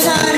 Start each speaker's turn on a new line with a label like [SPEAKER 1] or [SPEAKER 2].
[SPEAKER 1] time.